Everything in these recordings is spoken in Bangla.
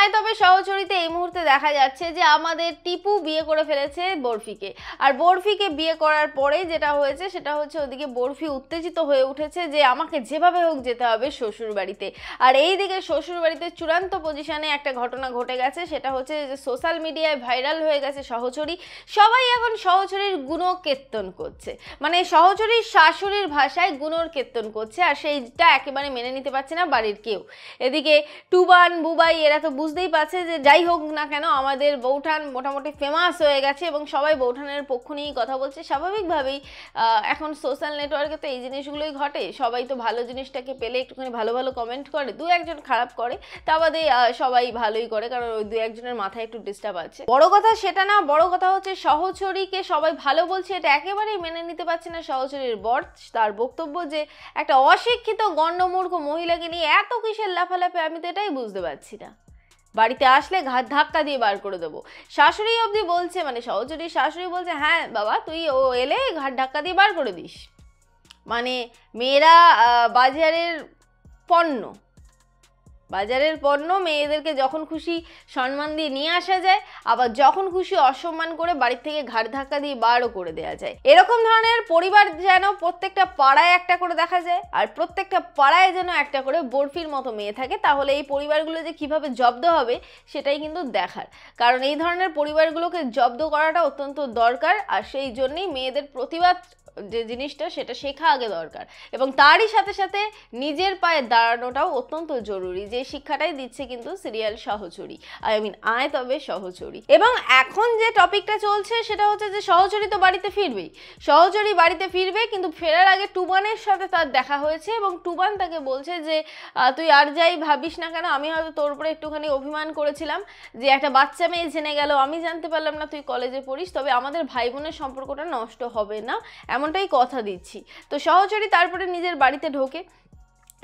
আয় তবে সহচরিতে এই মুহূর্তে দেখা যাচ্ছে যে আমাদের টিপু বিয়ে করে ফেলেছে বরফিকে। আর বরফিকে বিয়ে করার পরে যেটা হয়েছে, সেটা হচ্ছে ওদিকে বরফি উত্তেজিত হয়ে উঠেছে যে আমাকে যেভাবে হোক যেতে হবে শ্বশুর বাড়িতে আর এই দিকে শ্বশুর বাড়িতে চূড়ান্ত পজিশনে একটা ঘটনা ঘটে গেছে, সেটা হচ্ছে যে সোশ্যাল মিডিয়ায় ভাইরাল হয়ে গেছে সহচরী। সবাই এখন সহচরীর গুণকীর্তন করছে। মানে সহচরীর শাশুড়ির ভাষায় গুণর কীর্তন করছে, আর সেইটা একেবারে মেনে নিতে পারছে না বাড়ির কেউ। এদিকে টুবান, বুবাই, এরা তো বুঝতেই পারছে যে যাই হোক না কেন আমাদের বৌঠান মোটামুটি ফেমাস হয়ে গেছে এবং সবাই বৌঠানের পক্ষ নিয়েই কথা বলছে। স্বাভাবিকভাবেই এখন সোশ্যাল নেটওয়ার্কে তো এই জিনিসগুলোই ঘটে। সবাই তো ভালো জিনিসটাকে পেলে একটুখানি ভালো ভালো কমেন্ট করে। দু একজন খারাপ করে, তা বাদে সবাই ভালোই করে, কারণ ওই দু একজনের মাথায় একটু ডিস্টার্ব আছে। বড় কথা সেটা না, বড় কথা হচ্ছে সহচরীকে সবাই ভালো বলছে, এটা একেবারেই মেনে নিতে পারছে না সহচরীর বর। তার বক্তব্য যে একটা অশিক্ষিত গণ্ডমূর্খ মহিলাকে নিয়ে এত কিসের লাফালাফি, আমি তো এটাই বুঝতে পারছি না। বাড়িতে আসলে ঘাত ধাক্কা দিয়ে বার করে দেবো। শাশুড়ি অবধি বলছে মানে সহচরী শাশুড়ি বলছে হ্যাঁ বাবা, তুই ও এলে ঘাট ধাক্কা দিয়ে বার করে দিস। মানে মেয়েরা বাজারের পণ্য বাজারের পণ্য মেয়েদেরকে যখন খুশি সম্মান দিয়ে নিয়ে আসা যায়, আবার যখন খুশি অসম্মান করে বাড়ির থেকে ঘাট ধাক্কা দিয়ে বারও করে দেওয়া যায়। এরকম ধরনের পরিবার যেন প্রত্যেকটা পাড়ায় একটা করে দেখা যায়, আর প্রত্যেকটা পাড়ায় যেন একটা করে বরফির মতো মেয়ে থাকে, তাহলে এই পরিবারগুলো যে কীভাবে জব্দ হবে সেটাই কিন্তু দেখার। কারণ এই ধরনের পরিবারগুলোকে জব্দ করাটা অত্যন্ত দরকার, আর সেই জন্যই মেয়েদের প্রতিবাদ যে জিনিসটা সেটা শেখা আগে দরকার। এবং তারই সাথে সাথে নিজের পায়ে দাঁড়ানোটাও অত্যন্ত জরুরি। যে শিক্ষাটাই দিচ্ছে কিন্তু সিরিয়াল সহচরী। আই মিন, আয় তবে সহচরী। এবং এখন যে টপিকটা চলছে সেটা হচ্ছে যে সহচরী তো বাড়িতে ফিরবেই। সহচরী বাড়িতে ফিরবে কিন্তু ফেরার আগে টুবানের সাথে তার দেখা হয়েছে এবং টুবান তাকে বলছে যে তুই আর যাই ভাবিস না কেন, আমি হয়তো তোর উপরে একটুখানি অভিমান করেছিলাম যে একটা বাচ্চা মেয়ে জেনে গেল। আমি জানতে পারলাম না তুই কলেজে পড়িস, তবে আমাদের ভাই বোনের সম্পর্কটা নষ্ট হবে না। এমনটাই কথা দিচ্ছি। তো সহচরী তারপরে নিজের বাড়িতে ঢোকে।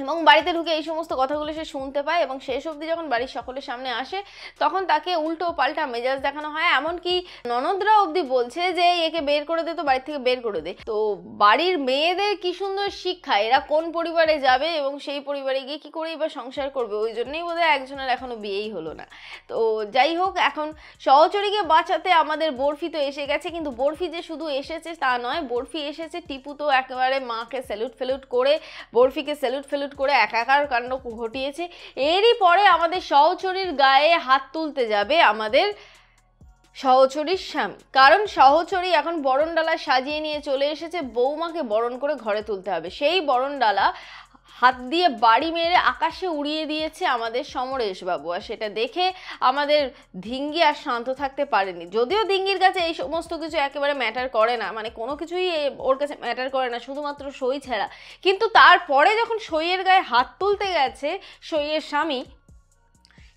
এবং বাড়িতে ঢুকে এই সমস্ত কথাগুলো সে শুনতে পায় এবং শেষ অবধি যখন বাড়ির সকলের সামনে আসে, তখন তাকে উল্টো পাল্টা মেজাজ দেখানো হয়। এমনকি ননদরা অবধি বলছে যে, একে বের করে দে তো, বাড়ি থেকে বের করে দে। তো বাড়ির মেয়েদের কি সুন্দর শিক্ষা, এরা কোন পরিবারে যাবে এবং সেই পরিবারে গিয়ে কি করেই বা সংসার করবে? ওই জন্যই বোধহয় একজনের এখনও বিয়েই হলো না। তো যাই হোক, এখন সহচরীকে বাঁচাতে আমাদের বরফি তো এসে গেছে। কিন্তু বরফি যে শুধু এসেছে তা নয়, বরফি এসেছে টিপু তো একেবারে মাকে স্যালুট ফেলুট করে, বরফিকে স্যালুট ফেলুট করে একাকার কাণ্ড ঘটিয়েছে। এরই পরে আমাদের সহচরীর গায়ে হাত তুলতে যাবে আমাদের সহচরীর স্বামী। কারণ সহচরী এখন বরণডালা সাজিয়ে নিয়ে চলে এসেছে বৌমাকে বরণ করে ঘরে তুলতে হবে। সেই বরণডালা হাত দিয়ে বাড়ি মেরে আকাশে উড়িয়ে দিয়েছে আমাদের সমরেশ বাবু আর সেটা দেখে আমাদের ধিঙ্গি আর শান্ত থাকতে পারেনি। যদিও ধিঙ্গির কাছে এই সমস্ত কিছু একেবারে ম্যাটার করে না মানে কোনো কিছুই ওর কাছে ম্যাটার করে না, শুধুমাত্র সই ছাড়া। কিন্তু তারপরে যখন সইয়ের গায়ে হাত তুলতে গেছে সইয়ের স্বামী,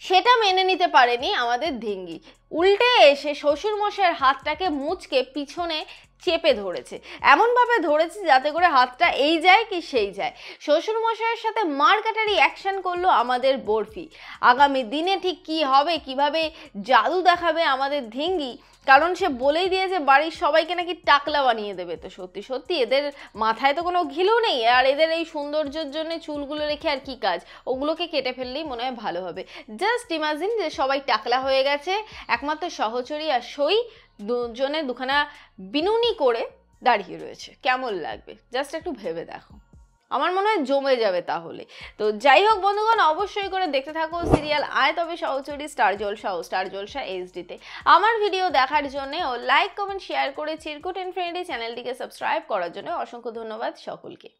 সেটা মেনে নিতে পারেনি আমাদের ধিঙ্গি। উল্টে এসে শ্বশুরমশাইয়ের হাতটাকে মুচকে পিছনে চেপে ধরেছে। এমনভাবে ধরেছে যাতে করে হাতটা এই যায় কি সেই যায়। শ্বশুরমশাইয়ের সাথে মার কাটারি অ্যাকশন করল আমাদের বরফি। আগামী দিনে ঠিক কি হবে, কীভাবে জাদু দেখাবে আমাদের ধিঙ্গি? কারণ সে বলেই দিয়েছে, বাড়ির সবাইকে নাকি টাকলা বানিয়ে দেবে। তো সত্যি সত্যি, এদের মাথায় তো কোনো ঘিলু নেই। আর এদের এই সৌন্দর্যের জন্য চুলগুলো রেখে আর কি কাজ? ওগুলোকে কেটে ফেললেই মনে হয় ভালো হবে। জাস্ট ইমাজিন যে সবাই টাকলা হয়ে গেছে একমাত্র সহচরী আর সই দুজনে দুখানা বিনুনি করে দাঁড়িয়ে রয়েছে। কেমন লাগবে? জাস্ট একটু ভেবে দেখো। আমার মনে হয় জমে যাবে তাহলে। তো যাই হোক বন্ধুগণ, অবশ্যই করে দেখতে থাকো সিরিয়াল আয় তবে সহচরী, স্টার জলসা ও স্টার জলসা এইচডিতে আমার ভিডিও দেখার জন্য ও লাইক কমেন্ট শেয়ার করে চিরকুট এন্ড ফ্রেন্ডলি চ্যানেলটিকে সাবস্ক্রাইব করার জন্য অসংখ্য ধন্যবাদ সকলকে।